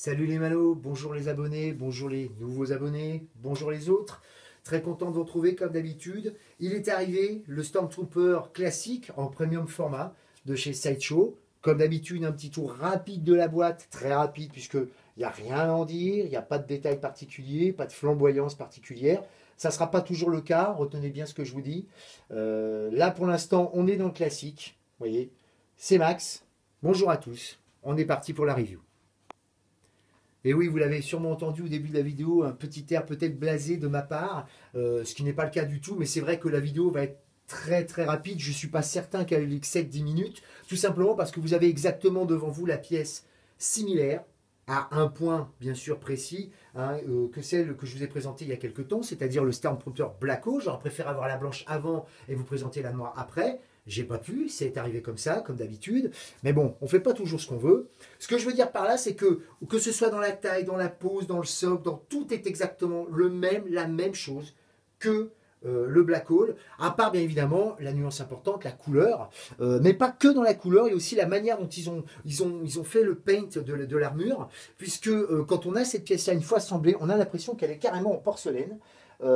Salut les manos, bonjour les abonnés, bonjour les nouveaux abonnés, bonjour les autres. Très content de vous retrouver comme d'habitude. Il est arrivé le Stormtrooper classique en premium format de chez Sideshow. Comme d'habitude, un petit tour rapide de la boîte, très rapide puisque il n'y a rien à en dire, il n'y a pas de détails particuliers, pas de flamboyance particulière. Ça ne sera pas toujours le cas, retenez bien ce que je vous dis. Euh, là pour l'instant, on est dans le classique. Vous voyez, c'est Max. Bonjour à tous. On est parti pour la review. Et oui, vous l'avez sûrement entendu au début de la vidéo, un petit air peut-être blasé de ma part, euh, ce qui n'est pas le cas du tout, mais c'est vrai que la vidéo va être très très rapide. Je ne suis pas certain qu'elle excède 10 minutes, tout simplement parce que vous avez exactement devant vous la pièce similaire, à un point bien sûr précis, hein, euh, que celle que je vous ai présentée il y a quelques temps, c'est-à-dire le Stormtrooper Blacko. J'aurais préféré avoir la blanche avant et vous présenter la noire après. J'ai pas pu, c'est arrivé comme ça, comme d'habitude. Mais bon, on fait pas toujours ce qu'on veut. Ce que je veux dire par là, c'est que que ce soit dans la taille, dans la pose, dans le socle, dans tout est exactement le même, la même chose que euh, le black hole, à part bien évidemment la nuance importante, la couleur, euh, mais pas que dans la couleur, il y a aussi la manière dont ils ont, ils ont, ils ont fait le paint de, l'armure, puisque euh, quand on a cette pièce-là une fois assemblée, on a l'impression qu'elle est carrément en porcelaine.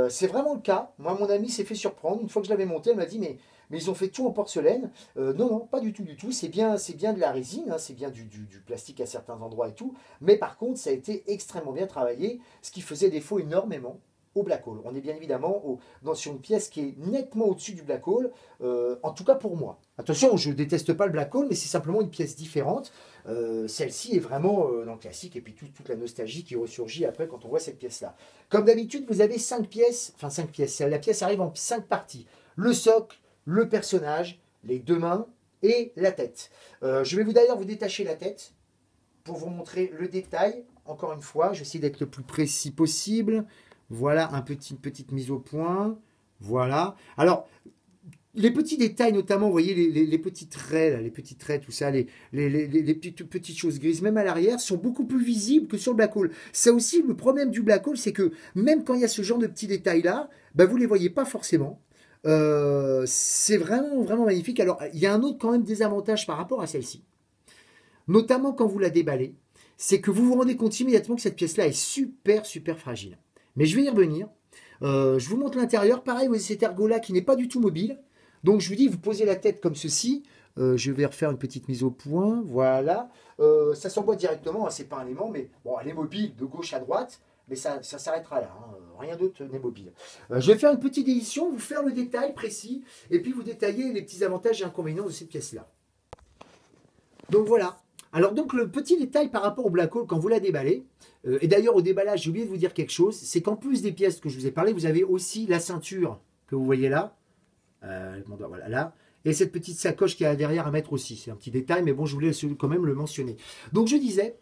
C'est vraiment le cas. Moi, mon ami s'est fait surprendre. Une fois que je l'avais monté, elle m'a dit mais ils ont fait tout en porcelaine. non, non, pas du tout, du tout. C'est bien, bien de la résine, hein, c'est bien du, du, plastique à certains endroits et tout. Mais par contre, ça a été extrêmement bien travaillé, ce qui faisait défaut énormément au black hole. On est bien évidemment au, dans, sur une pièce qui est nettement au-dessus du black hole, euh, en tout cas pour moi. Attention, je déteste pas le black hole, mais c'est simplement une pièce différente. Euh, celle-ci est vraiment euh, dans le classique, et puis toute la nostalgie qui ressurgit après quand on voit cette pièce-là. Comme d'habitude, vous avez cinq pièces, enfin cinq pièces, la pièce arrive en cinq parties. Le socle, le personnage, les deux mains et la tête. je vais vous d'ailleurs vous détacher la tête pour vous montrer le détail. Encore une fois, j'essaie d'être le plus précis possible. Voilà un petit, une petite mise au point. Voilà. Alors, les petits détails, notamment, vous voyez, les, petits traits, les petits traits, tout ça, les, les, petites, choses grises, même à l'arrière, sont beaucoup plus visibles que sur le black hole. Ça aussi, le problème du black hole, c'est que même quand il y a ce genre de petits détails-là, ben, vous ne les voyez pas forcément. Euh, c'est vraiment, vraiment magnifique. Alors, il y a un autre quand même désavantage par rapport à celle-ci. Notamment quand vous la déballez, c'est que vous vous rendez compte immédiatement que cette pièce-là est super, super fragile. Mais je vais y revenir. Euh, je vous montre l'intérieur. Pareil, vous avez cet ergot-là qui n'est pas du tout mobile. Donc je vous dis, vous posez la tête comme ceci. Euh, je vais refaire une petite mise au point. Voilà. Euh, ça s'emboîte directement. Hein, c'est pas un aimant, mais bon, elle est mobile de gauche à droite. Mais ça, ça s'arrêtera là. Hein. Rien d'autre n'est mobile. je vais faire une petite édition, vous faire le détail précis, et puis vous détailler les petits avantages et inconvénients de cette pièce-là. Donc voilà. Alors donc le petit détail par rapport au black hole quand vous la déballez, euh, et d'ailleurs au déballage j'ai oublié de vous dire quelque chose, c'est qu'en plus des pièces que je vous ai parlé, vous avez aussi la ceinture que vous voyez là, euh, voilà là, et cette petite sacoche qui est derrière à mettre aussi. C'est un petit détail, mais bon je voulais quand même le mentionner. Donc je disais,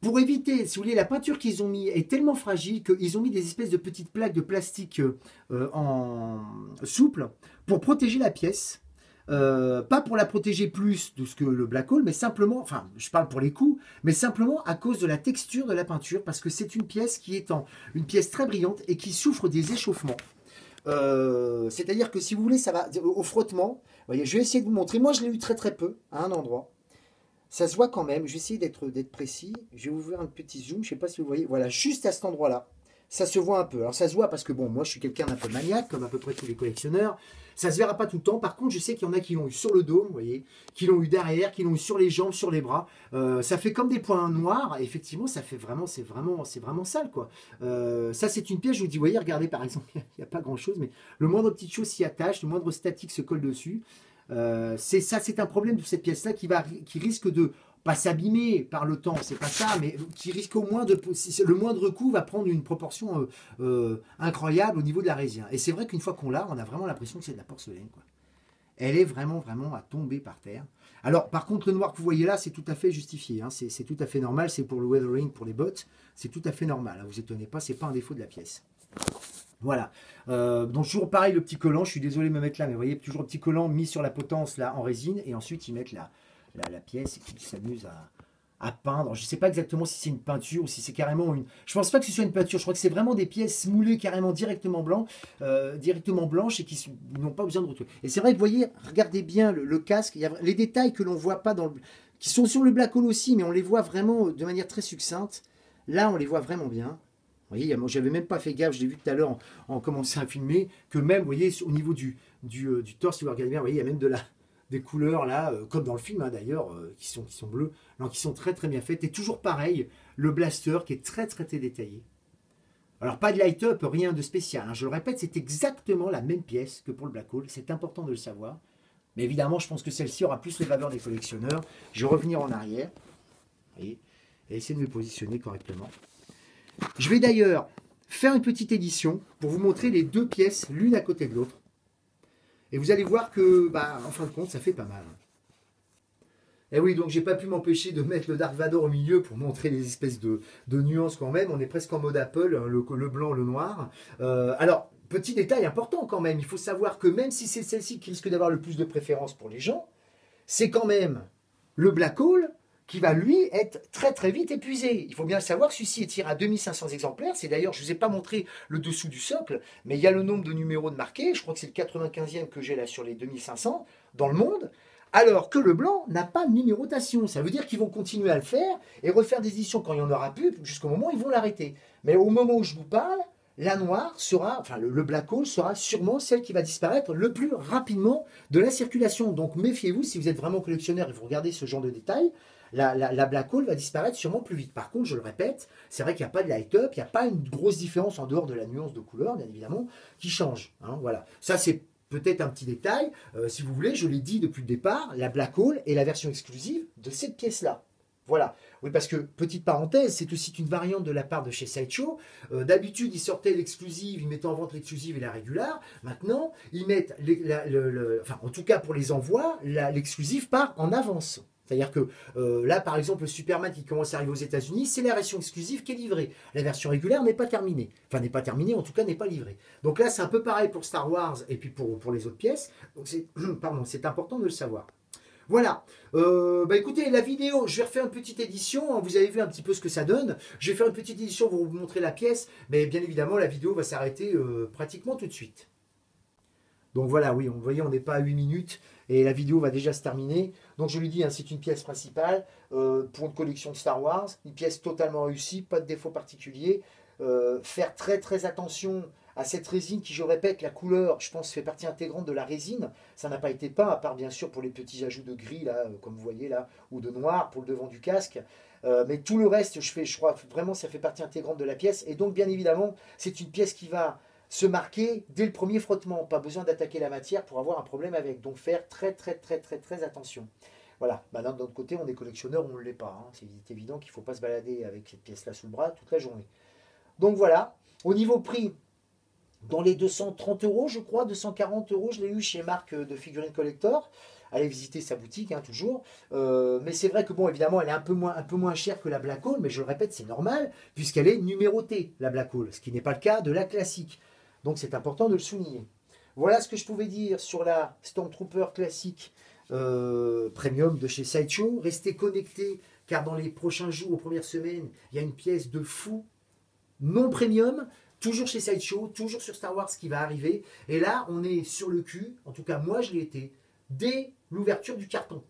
pour éviter, si vous voulez, la peinture qu'ils ont mis est tellement fragile qu'ils ont mis des espèces de petites plaques de plastique euh, en souple pour protéger la pièce. Euh, pas pour la protéger plus de ce que le black hole, mais simplement, enfin, je parle pour les coups, mais simplement à cause de la texture de la peinture, parce que c'est une pièce qui est en, une pièce très brillante et qui souffre des échauffements. Euh, c'est-à-dire que si vous voulez, ça va au frottement. Voyez, je vais essayer de vous montrer. Moi, je l'ai eu très très peu à un endroit. Ça se voit quand même. Je vais essayer d'être précis. Je vais vous faire un petit zoom. Je ne sais pas si vous voyez. Voilà, juste à cet endroit-là ça se voit un peu. Alors ça se voit parce que bon, moi je suis quelqu'un d'un peu maniaque, comme à peu près tous les collectionneurs. Ça se verra pas tout le temps. Par contre, je sais qu'il y en a qui l'ont eu sur le dos, vous voyez, qui l'ont eu derrière, qui l'ont eu sur les jambes, sur les bras. Euh, ça fait comme des points noirs. effectivement, ça fait vraiment, c'est vraiment, c'est vraiment sale quoi. Euh, ça c'est une pièce. Je vous dis, voyez, regardez par exemple, il n'y a, pas grand chose, mais le moindre petite chose s'y attache, le moindre statique se colle dessus. Euh, c'est ça, c'est un problème de cette pièce-là qui va, qui risque de pas s'abîmer par le temps, c'est pas ça, mais qui risque au moins de. Le moindre coup va prendre une proportion euh, euh, incroyable au niveau de la résine. Et c'est vrai qu'une fois qu'on l'a, on a vraiment l'impression que c'est de la porcelaine. Quoi. Elle est vraiment, vraiment à tomber par terre. Alors, par contre, le noir que vous voyez là, c'est tout à fait justifié. Hein. C'est tout à fait normal. C'est pour le weathering, pour les bottes. C'est tout à fait normal. Hein. Vous étonnez pas, c'est pas un défaut de la pièce. Voilà. Euh, donc toujours pareil, le petit collant. Je suis désolé de me mettre là, mais vous voyez, toujours un petit collant mis sur la potence là en résine. Et ensuite, ils mettent la, la, pièce et qui s'amuse à, peindre. Je ne sais pas exactement si c'est une peinture ou si c'est carrément une. Je pense pas que ce soit une peinture. Je crois que c'est vraiment des pièces moulées carrément directement blanc, euh, directement blanches et qui n'ont pas besoin de retoucher. Et c'est vrai que vous voyez, regardez bien le, casque. Il y a les détails que l'on voit pas dans le, qui sont sur le black hole aussi, mais on les voit vraiment de manière très succincte. Là, on les voit vraiment bien. Vous voyez, j'avais même pas fait gaffe, je l'ai vu tout à l'heure en, commençant à filmer, que même, vous voyez, au niveau du, du, euh, du torse, si vous regardez bien, voyez, il y a même de la, des couleurs là, euh, comme dans le film hein, d'ailleurs, euh, qui, sont, qui sont bleues, non, qui sont très très bien faites. Et toujours pareil, le blaster qui est très très, très détaillé. Alors pas de light-up, rien de spécial. Hein. Je le répète, c'est exactement la même pièce que pour le Black Hole. C'est important de le savoir. Mais évidemment, je pense que celle-ci aura plus les valeurs des collectionneurs. Je vais revenir en arrière. et essayer de me positionner correctement. Je vais d'ailleurs faire une petite édition pour vous montrer les deux pièces l'une à côté de l'autre. Et vous allez voir que, bah, en fin de compte, ça fait pas mal. Et eh oui, donc j'ai pas pu m'empêcher de mettre le Dark Vador au milieu pour montrer les espèces de, nuances quand même. On est presque en mode Apple, hein, le, blanc, le noir. Euh, alors, petit détail important quand même, il faut savoir que même si c'est celle-ci qui risque d'avoir le plus de préférence pour les gens, c'est quand même le Black Hole qui va lui être très très vite épuisé. Il faut bien le savoir, celui-ci est tiré à 2500 exemplaires. C'est d'ailleurs, je ne vous ai pas montré le dessous du socle, mais il y a le nombre de numéros de marqués. Je crois que c'est le 95e que j'ai là sur les 2500 dans le monde. Alors que le blanc n'a pas de numérotation. Ça veut dire qu'ils vont continuer à le faire et refaire des éditions quand il n'y en aura plus, jusqu'au moment où ils vont l'arrêter. Mais au moment où je vous parle, la noire sera, enfin le, black hole sera sûrement celle qui va disparaître le plus rapidement de la circulation. Donc méfiez-vous si vous êtes vraiment collectionneur et vous regardez ce genre de détails la, black hole va disparaître sûrement plus vite. Par contre, je le répète, c'est vrai qu'il n'y a pas de light-up, il n'y a pas une grosse différence en dehors de la nuance de couleur, bien évidemment, qui change. Hein, voilà. Ça, c'est peut-être un petit détail. Euh, si vous voulez, je l'ai dit depuis le départ, la black hole est la version exclusive de cette pièce-là. Voilà. Oui, parce que, petite parenthèse, c'est aussi une variante de la part de chez Sideshow. Euh, d'habitude, ils sortaient l'exclusive, ils mettaient en vente l'exclusive et la régulière. Maintenant, ils mettent, enfin, en tout cas pour les envois, l'exclusive part en avance. C'est-à-dire que euh, là, par exemple, le Superman qui commence à arriver aux États-Unis, c'est la version exclusive qui est livrée. La version régulière n'est pas terminée. Enfin, n'est pas terminée, en tout cas, n'est pas livrée. Donc là, c'est un peu pareil pour Star Wars et puis pour, les autres pièces. Donc c'est, pardon, c'est important de le savoir. Voilà. Euh, bah écoutez, la vidéo, je vais refaire une petite édition. Vous avez vu un petit peu ce que ça donne. Je vais faire une petite édition pour vous montrer la pièce. Mais bien évidemment, la vidéo va s'arrêter euh, pratiquement tout de suite. Donc voilà, oui, vous voyez, on n'est pas à 8 minutes et la vidéo va déjà se terminer. Donc je lui dis, hein, c'est une pièce principale euh, pour une collection de Star Wars, une pièce totalement réussie, pas de défaut particulier. Euh, faire très très attention à cette résine qui, je répète, la couleur, je pense, fait partie intégrante de la résine. Ça n'a pas été peint, à part bien sûr pour les petits ajouts de gris, là, euh, comme vous voyez là, ou de noir pour le devant du casque. mais tout le reste, je, fais, je crois vraiment, ça fait partie intégrante de la pièce. Et donc, bien évidemment, c'est une pièce qui va se marquer dès le premier frottement. Pas besoin d'attaquer la matière pour avoir un problème avec. Donc faire très très très très très attention. Voilà, maintenant d'un autre côté, on est collectionneur, on ne l'est pas. Hein. C'est évident qu'il ne faut pas se balader avec cette pièce-là sous le bras toute la journée. Donc voilà, au niveau prix, dans les 230 euros, je crois, 240 euros, je l'ai eu chez Marc de Figurine Collector. Allez visiter sa boutique, hein, toujours. Euh, mais c'est vrai que, bon, évidemment, elle est un peu, moins, un peu moins chère que la Black Hole, mais je le répète, c'est normal, puisqu'elle est numérotée, la Black Hole, ce qui n'est pas le cas de la classique. Donc c'est important de le souligner. Voilà ce que je pouvais dire sur la Stormtrooper classique euh, premium de chez Sideshow. Restez connectés car dans les prochains jours, aux premières semaines, il y a une pièce de fou non premium, toujours chez Sideshow, toujours sur Star Wars qui va arriver. Et là, on est sur le cul, en tout cas moi je l'ai été, dès l'ouverture du carton.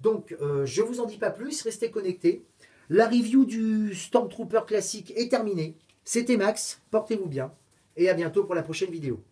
Donc euh, je ne vous en dis pas plus, restez connectés. La review du Stormtrooper classique est terminée. C'était Max, portez-vous bien et à bientôt pour la prochaine vidéo.